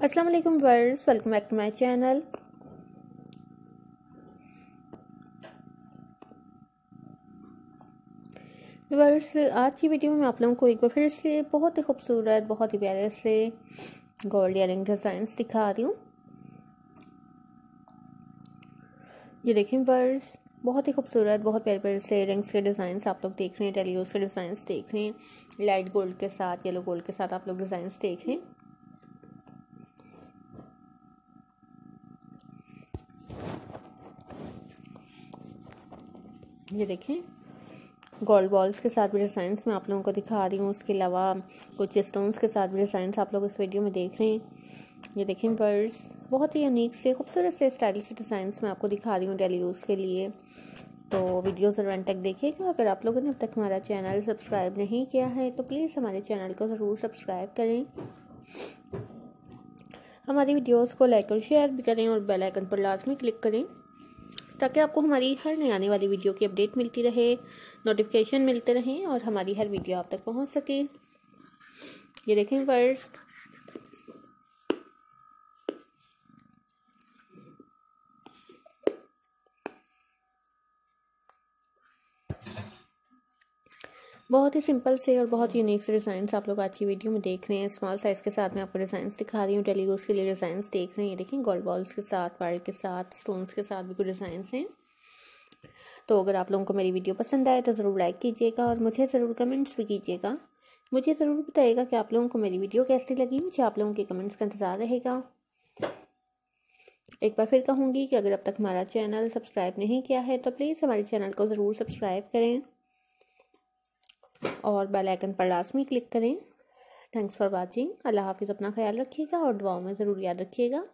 अस्सलाम वालेकुम verse welcome back to my channel verse आज की वीडियो में आप लोगों को एक बार फिर से बहुत ही खूबसूरत, बहुत ही प्यारे से गोल्ड इयरिंग डिज़ाइंस दिखा रही हूँ। ये देखें वर्स बहुत ही खूबसूरत, बहुत प्यारे प्यारे से रिंग्स के डिज़ाइंस आप लोग देख रहे हैं टेलीज के डिज़ाइंस देख रहे हैं लाइट गोल्ड के साथ येलो गोल्ड के साथ आप लोग डिज़ाइंस देख रहे हैं। ये देखें। गोल्ड बॉल्स के साथ भी डिज़ाइंस मैं आप लोगों को दिखा रही हूँ। उसके अलावा कुछ स्टोन्स के साथ भी डिज़ाइंस आप लोग इस वीडियो में देख रहे हैं। ये देखें बर्ड्स बहुत ही यूनिक से, खूबसूरत से स्टाइलिश डिज़ाइंस मैं आपको दिखा रही हूँ डेली यूज़ के लिए। तो वीडियो ज़रूर एंड तक देखिएगा। अगर आप लोगों ने अब तक हमारा चैनल सब्सक्राइब नहीं किया है तो प्लीज़ हमारे चैनल को ज़रूर सब्सक्राइब करें। हमारी वीडियोस को लाइक और शेयर भी करें और बेल आइकन पर लाजमी क्लिक करें। ताकि आपको हमारी हर नए आने वाली वीडियो की अपडेट मिलती रहे नोटिफिकेशन मिलते रहें और हमारी हर वीडियो आप तक पहुँच सके। ये देखें वर्ड्स बहुत ही सिंपल से और बहुत यूनिक से डिज़ाइंस आप लोग आज की वीडियो में देख रहे हैं। स्मॉल साइज़ के साथ मैं आपको डिज़ाइंस दिखा रही हूँ। टेलीगोस के लिए डिज़ाइंस देख रहे हैं। ये देखें गोल्ड बॉल्स के साथ वायर के साथ स्टोन्स के साथ भी कुछ डिज़ाइंस हैं। तो अगर आप लोगों को मेरी वीडियो पसंद आए तो ज़रूर लाइक कीजिएगा और मुझे ज़रूर कमेंट्स भी कीजिएगा। मुझे ज़रूर बताइएगा कि आप लोगों को मेरी वीडियो कैसी लगी। मुझे आप लोगों के कमेंट्स का इंतज़ार रहेगा। एक बार फिर कहूँगी कि अगर अब तक हमारा चैनल सब्सक्राइब नहीं किया है तो प्लीज़ हमारे चैनल को ज़रूर सब्सक्राइब करें। और बेल आइकन पर लाजमी क्लिक करें. थैंक्स फॉर वाचिंग अल्लाह हाफिज़, अपना ख्याल रखिएगा और दुआओं में ज़रूर याद रखिएगा.